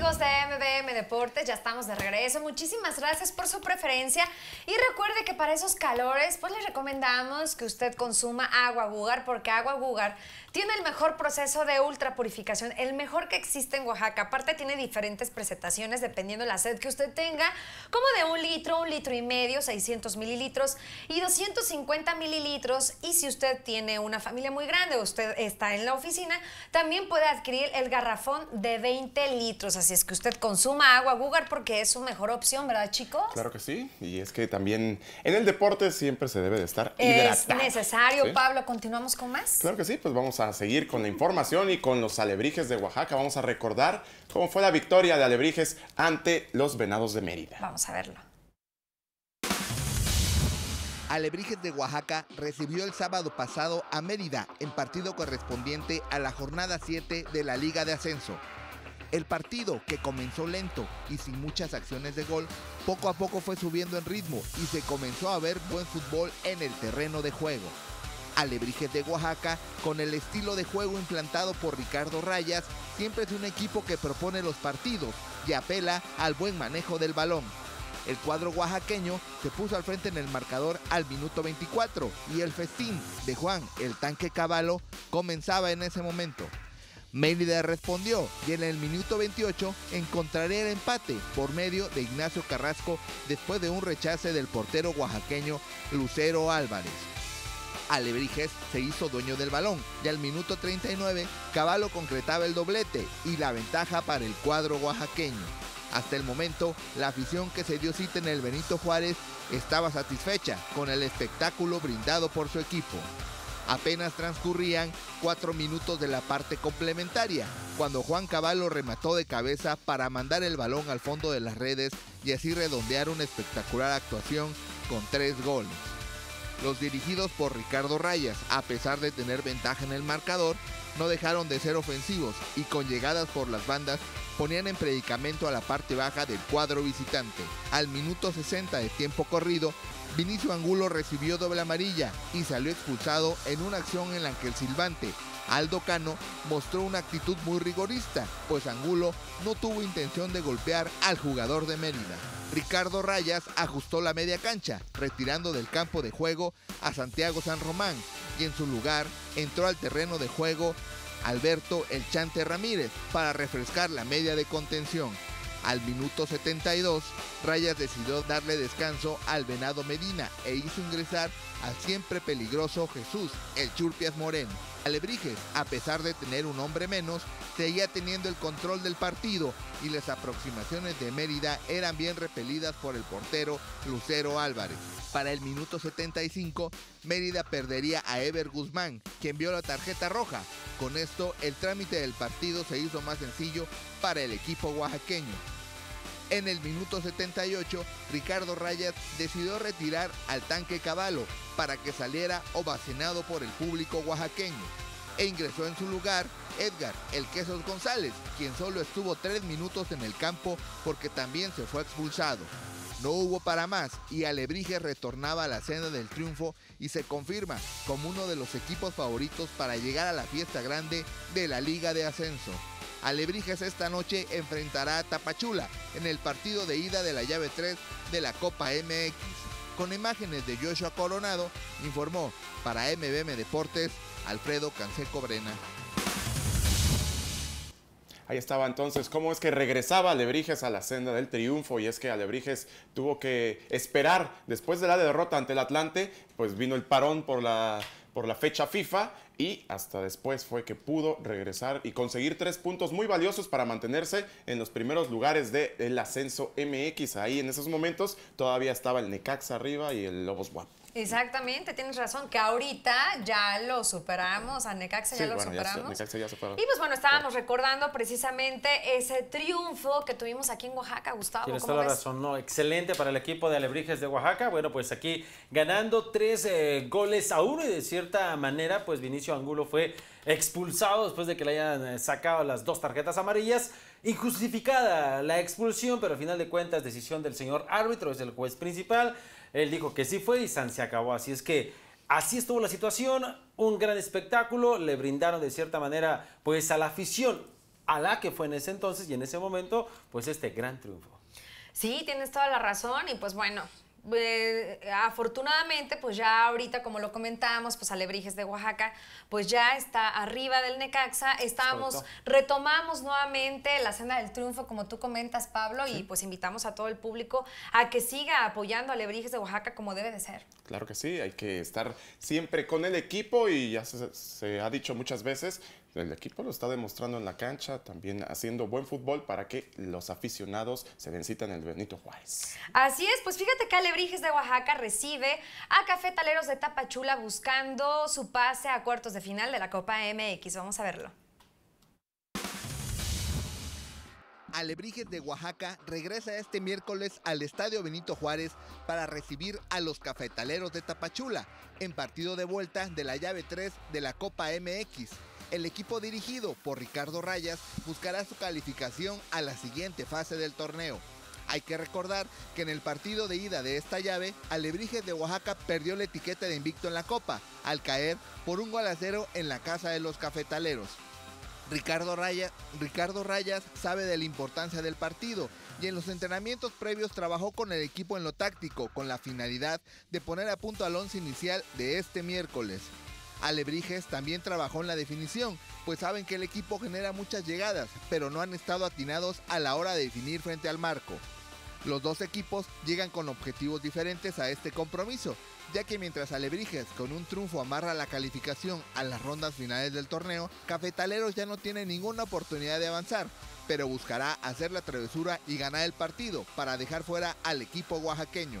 amigos de MBM Deportes? Ya estamos de regreso. Muchísimas gracias por su preferencia. Y recuerde que para esos calores, pues les recomendamos que usted consuma agua Gugar, porque agua Gugar tiene el mejor proceso de ultrapurificación, el mejor que existe en Oaxaca. Aparte, tiene diferentes presentaciones dependiendo de la sed que usted tenga, como de un litro, un litro y medio, 600 mililitros y 250 mililitros. Y si usted tiene una familia muy grande o usted está en la oficina, también puede adquirir el garrafón de 20 litros. Así es que usted consuma agua Gugar porque es su mejor opción, ¿verdad, chicos? Claro que sí. Y es que también en el deporte siempre se debe de estar Es necesario, Pablo. ¿Continuamos con más? Claro que sí, pues vamos a seguir con la información y con los alebrijes de Oaxaca. Vamos a recordar cómo fue la victoria de alebrijes ante los venados de Mérida. Vamos a verlo. Alebrijes de Oaxaca recibió el sábado pasado a Mérida en partido correspondiente a la jornada 7 de la Liga de Ascenso. El partido, que comenzó lento y sin muchas acciones de gol, poco a poco fue subiendo en ritmo y se comenzó a ver buen fútbol en el terreno de juego. Alebrijes de Oaxaca, con el estilo de juego implantado por Ricardo Rayas, siempre es un equipo que propone los partidos y apela al buen manejo del balón. El cuadro oaxaqueño se puso al frente en el marcador al minuto 24 y el festín de Juan el Tanque Caballo comenzaba en ese momento. Mérida respondió y en el minuto 28 encontraría el empate por medio de Ignacio Carrasco después de un rechace del portero oaxaqueño Lucero Álvarez. Alebrijes se hizo dueño del balón y al minuto 39 Caballo concretaba el doblete y la ventaja para el cuadro oaxaqueño. Hasta el momento, la afición que se dio cita en el Benito Juárez estaba satisfecha con el espectáculo brindado por su equipo. Apenas transcurrían cuatro minutos de la parte complementaria, cuando Juan Caballo remató de cabeza para mandar el balón al fondo de las redes y así redondear una espectacular actuación con tres goles. Los dirigidos por Ricardo Rayas, a pesar de tener ventaja en el marcador, no dejaron de ser ofensivos y con llegadas por las bandas ponían en predicamento a la parte baja del cuadro visitante. Al minuto 60 de tiempo corrido, Vinicio Angulo recibió doble amarilla y salió expulsado en una acción en la que el silbante Aldo Cano mostró una actitud muy rigorista, pues Angulo no tuvo intención de golpear al jugador de Mérida. Ricardo Rayas ajustó la media cancha, retirando del campo de juego a Santiago San Román y en su lugar entró al terreno de juego Alberto El Chante Ramírez para refrescar la media de contención. Al minuto 72, Rayas decidió darle descanso al Venado Medina e hizo ingresar al siempre peligroso Jesús, el Churpias Moreno. Alebrijes, a pesar de tener un hombre menos, seguía teniendo el control del partido y las aproximaciones de Mérida eran bien repelidas por el portero Lucero Álvarez. Para el minuto 75, Mérida perdería a Ever Guzmán, quien vio la tarjeta roja. Con esto, el trámite del partido se hizo más sencillo para el equipo oaxaqueño. En el minuto 78, Ricardo Rayas decidió retirar al tanque Caballo para que saliera ovacionado por el público oaxaqueño. E ingresó en su lugar Edgar El Quesos González, quien solo estuvo tres minutos en el campo porque también se fue expulsado. No hubo para más y Alebrije retornaba a la senda del triunfo y se confirma como uno de los equipos favoritos para llegar a la fiesta grande de la Liga de Ascenso. Alebrijes esta noche enfrentará a Tapachula en el partido de ida de la llave 3 de la Copa MX. Con imágenes de Joshua Coronado, informó para MBM Deportes Alfredo Canseco Brena. Ahí estaba entonces cómo es que regresaba Alebrijes a la senda del triunfo y es que Alebrijes tuvo que esperar después de la derrota ante el Atlante, pues vino el parón por la, por la fecha FIFA y hasta después fue que pudo regresar y conseguir tres puntos muy valiosos para mantenerse en los primeros lugares del ascenso MX. Ahí en esos momentos todavía estaba el Necaxa arriba y el Lobos Guap. Exactamente, tienes razón, que ahorita ya lo superamos, a Necaxa ya lo superamos. Ya, ya superó. Y pues bueno, estábamos recordando precisamente ese triunfo que tuvimos aquí en Oaxaca, Gustavo. Tienes toda la razón, no, excelente para el equipo de Alebrijes de Oaxaca. Bueno, pues aquí ganando tres eh, goles a uno y de cierta manera, pues Vinicio Angulo fue expulsado después de que le hayan eh, sacado las dos tarjetas amarillas. Injustificada la expulsión, pero al final de cuentas decisión del señor árbitro, es el juez principal. Él dijo que sí fue y San se acabó. Así es que así estuvo la situación, un gran espectáculo, le brindaron de cierta manera pues a la afición a la que fue en ese entonces y en ese momento, pues este gran triunfo. Sí, tienes toda la razón y pues bueno, eh, afortunadamente, pues ya ahorita, como lo comentábamos, pues Alebrijes de Oaxaca, pues ya está arriba del Necaxa. Estamos, retomamos nuevamente la senda del triunfo, como tú comentas, Pablo, y pues invitamos a todo el público a que siga apoyando a Alebrijes de Oaxaca como debe de ser. Claro que sí, hay que estar siempre con el equipo y ya se, se ha dicho muchas veces, el equipo lo está demostrando en la cancha, también haciendo buen fútbol para que los aficionados se den cita en el Benito Juárez. Así es, pues fíjate que Alebrijes de Oaxaca recibe a Cafetaleros de Tapachula buscando su pase a cuartos de final de la Copa MX. Vamos a verlo. Alebrijes de Oaxaca regresa este miércoles al Estadio Benito Juárez para recibir a los cafetaleros de Tapachula en partido de vuelta de la llave 3 de la Copa MX. El equipo dirigido por Ricardo Rayas buscará su calificación a la siguiente fase del torneo. Hay que recordar que en el partido de ida de esta llave, Alebrijes de Oaxaca perdió la etiqueta de invicto en la Copa, al caer por un gol a cero en la casa de los cafetaleros. Ricardo, Rayas sabe de la importancia del partido y en los entrenamientos previos trabajó con el equipo en lo táctico con la finalidad de poner a punto al once inicial de este miércoles. Alebrijes también trabajó en la definición, pues saben que el equipo genera muchas llegadas, pero no han estado atinados a la hora de definir frente al marco. Los dos equipos llegan con objetivos diferentes a este compromiso, ya que mientras Alebrijes con un triunfo amarra la calificación a las rondas finales del torneo, Cafetaleros ya no tiene ninguna oportunidad de avanzar, pero buscará hacer la travesura y ganar el partido para dejar fuera al equipo oaxaqueño.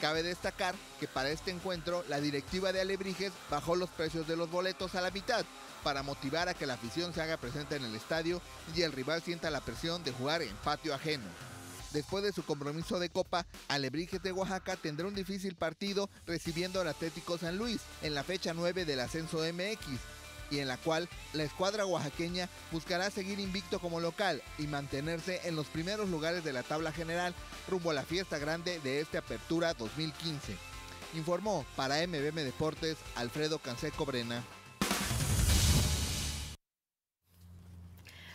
Cabe destacar que para este encuentro la directiva de Alebrijes bajó los precios de los boletos a la mitad para motivar a que la afición se haga presente en el estadio y el rival sienta la presión de jugar en patio ajeno. Después de su compromiso de Copa, Alebrijes de Oaxaca tendrá un difícil partido recibiendo al Atlético San Luis en la fecha 9 del Ascenso MX, y en la cual la escuadra oaxaqueña buscará seguir invicto como local y mantenerse en los primeros lugares de la tabla general rumbo a la fiesta grande de esta apertura 2015. Informó para MBM Deportes Alfredo Canseco Brena.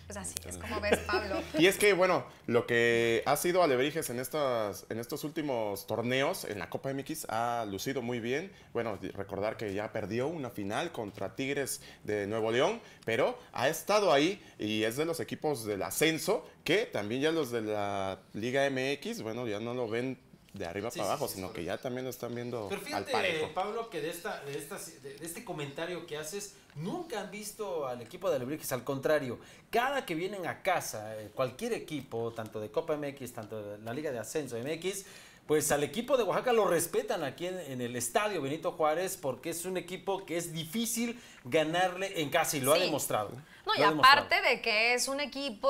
Pues así es como ves, Pablo. Y es que, bueno, lo que ha sido Alebrijes en, estas, en estos últimos torneos, en la Copa MX, ha lucido muy bien. Bueno, recordar que ya perdió una final contra Tigres de Nuevo León, pero ha estado ahí y es de los equipos del ascenso que también ya los de la Liga MX, bueno, ya no lo ven de arriba para abajo, sino que ya también lo están viendo Pero fíjate, al parejo. Pablo, que de, esta, de, esta, de, este comentario que haces, nunca han visto al equipo de Alebrijes. Al contrario, cada que vienen a casa, eh, cualquier equipo, tanto de Copa MX, tanto de la Liga de Ascenso MX, pues al equipo de Oaxaca lo respetan aquí en, en, el estadio Benito Juárez porque es un equipo que es difícil ganarle en casa y lo Sí. ha demostrado. No, y aparte de que es un equipo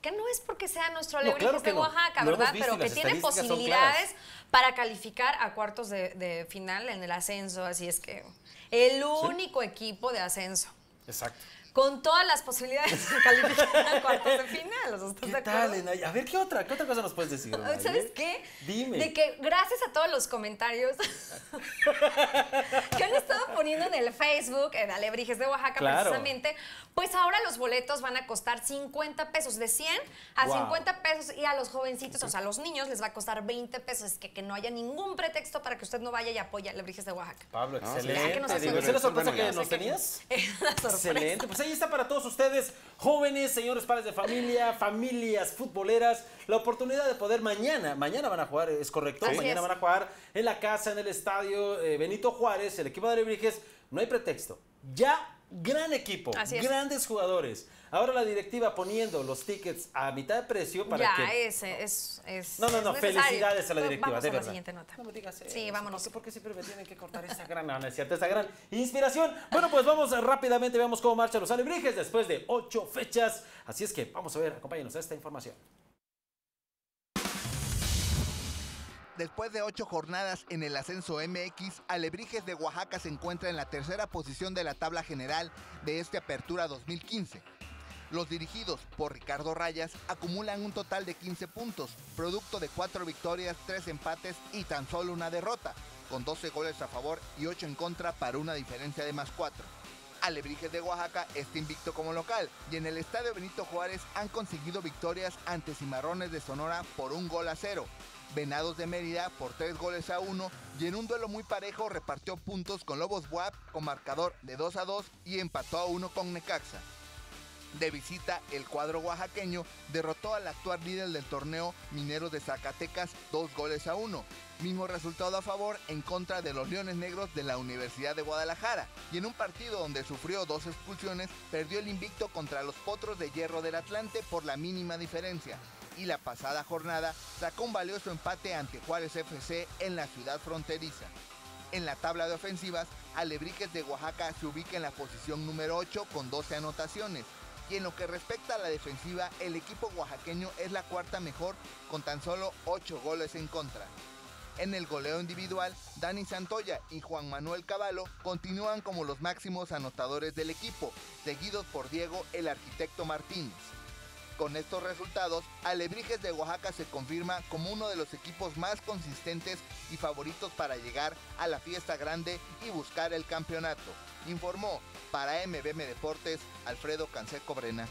que no es porque sea nuestro No, Alebrijes claro de. Oaxaca, ¿verdad? Pero que tiene posibilidades para calificar a cuartos de, de final en el ascenso. Así es que el único equipo de ascenso. Exacto. Con todas las posibilidades de calificar a cuartos de final. ¿o sea, ¿Estás ¿Qué de tal? Enay? A ver, ¿qué otra, ¿qué otra cosa nos puedes decir? Enay? ¿Sabes qué? Dime. De que gracias a todos los comentarios que han estado poniendo en el Facebook, en Alebrijes de Oaxaca Claro. precisamente, pues ahora los boletos van a costar 50 pesos, de 100 a Wow. 50 pesos y a los jovencitos, o sea, a los niños les va a cosar 20 pesos. Es que, que no haya ningún pretexto para que usted no vaya y apoye a Alebrijes de Oaxaca. Pablo, excelente. Ya que nos Digo, hacemos- ¿esa es la sorpresa Bueno, que nos que- tenías? Es una sorpresa. Excelente, pues ahí está para todos ustedes, jóvenes, señores padres de familia, familias futboleras, la oportunidad de poder mañana, mañana van a jugar, es correcto, Así mañana es. van a jugar en la casa, en el estadio eh, Benito Juárez, el equipo de Alebrijes, no hay pretexto, ya gran equipo, Así es. grandes jugadores, ahora la directiva poniendo los tickets a mitad de precio para ya, que... es, es, es. No, no, no, necesario. felicidades a la directiva, Vamos de a la siguiente nota. No me digas eso. Sí, vámonos. ¿Por qué, por qué siempre me tienen que cortar esa gran, no, no es cierto, esa gran inspiración? Bueno, pues vamos rápidamente, veamos cómo marchan los alebrijes después de ocho fechas. Así es que vamos a ver, acompáñenos a esta información. Después de ocho jornadas en el ascenso MX, Alebrijes de Oaxaca se encuentra en la tercera posición de la tabla general de esta apertura 2015. Los dirigidos por Ricardo Rayas acumulan un total de 15 puntos, producto de 4 victorias, 3 empates y tan solo una derrota, con 12 goles a favor y 8 en contra para una diferencia de más 4. Alebrijes de Oaxaca está invicto como local y en el estadio Benito Juárez han conseguido victorias ante Cimarrones de Sonora por un gol a cero. Venados de Mérida por tres goles a uno y en un duelo muy parejo repartió puntos con Lobos Buap con marcador de 2 a 2 y empató a uno con Necaxa. De visita, el cuadro oaxaqueño derrotó al actual líder del torneo Mineros de Zacatecas dos goles a uno. Mismo resultado a favor en contra de los Leones Negros de la Universidad de Guadalajara. Y en un partido donde sufrió dos expulsiones, perdió el invicto contra los Potros de Hierro del Atlante por la mínima diferencia. Y la pasada jornada sacó un valioso empate ante Juárez FC en la ciudad fronteriza. En la tabla de ofensivas, Alebrijes de Oaxaca se ubica en la posición número 8 con 12 anotaciones. Y en lo que respecta a la defensiva, el equipo oaxaqueño es la cuarta mejor con tan solo 8 goles en contra. En el goleo individual, Dani Santoya y Juan Manuel Cavallo continúan como los máximos anotadores del equipo, seguidos por Diego el arquitecto Martínez. Con estos resultados, Alebrijes de Oaxaca se confirma como uno de los equipos más consistentes y favoritos para llegar a la fiesta grande y buscar el campeonato. Informó para MBM Deportes Alfredo Canseco Brena.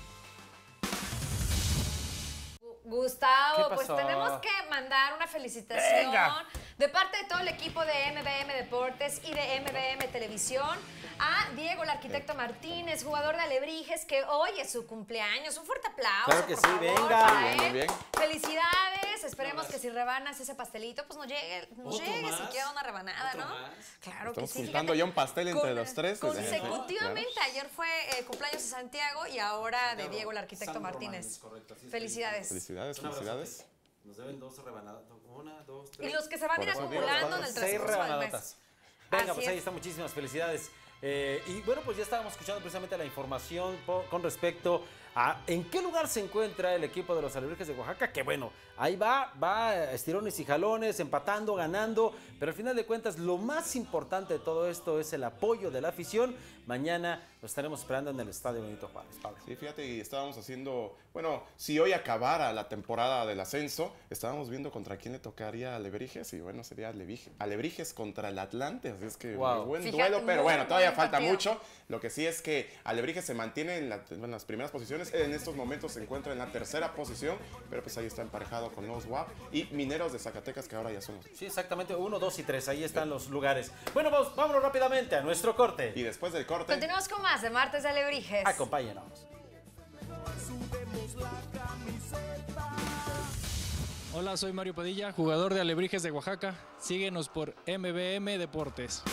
Gustavo, ¿Qué pues tenemos que mandar una felicitación Venga. De parte de todo el equipo de MBM Deportes y de MBM Televisión a Diego, el arquitecto Martínez, jugador de Alebrijes, que hoy es su cumpleaños. Un fuerte aplauso. Claro que por sí, favor, venga. para Muy bien, él. muy bien. Felicidades. Esperemos que si rebanas ese pastelito, pues nos llegue, nos ¿Otro llegue siquiera una rebanada, ¿Otro ¿no? más? Claro Estamos que sí. juntando ya un pastel entre los tres. Consecutivamente, ayer fue eh, cumpleaños de Santiago y ahora de Diego, el arquitecto San Martínez. Correcto. Felicidades. Felicidades, felicidades. Nos deben dos rebanadas. Una, dos, tres. Y los que se van a ir acumulando en el Seis transcurso del mes. Venga, Así pues ahí es. está, muchísimas felicidades. Eh, y bueno, pues ya estábamos escuchando precisamente la información con respecto a en qué lugar se encuentra el equipo de los Alebrijes de Oaxaca, que bueno, ahí va, va estirones y jalones, empatando, ganando, pero al final de cuentas lo más importante de todo esto es el apoyo de la afición. Mañana lo estaremos esperando en el Estadio Benito Juárez, Pablo. Sí, fíjate, y estábamos haciendo, bueno, si hoy acabara la temporada del ascenso, estábamos viendo contra quién le tocaría Alebrijes, y bueno, sería Alebrije- Alebrijes contra el Atlante, así es que Wow. muy buen Fíjate, duelo, pero bueno, todavía falta partido. mucho. Lo que sí es que Alebrijes se mantiene en, la- en las primeras posiciones, en estos momentos se encuentra en la tercera posición, pero pues ahí está emparejado con los WAP y Mineros de Zacatecas, que ahora ya son los... Sí, exactamente, uno, dos y tres, ahí están los lugares. Bueno, vamos, vámonos rápidamente a nuestro corte. Y después del corte... Continuamos con más de Martes de Alebrijes. Acompáñenos. Hola, soy Mario Padilla, jugador de Alebrijes de Oaxaca. Síguenos por MBM Deportes.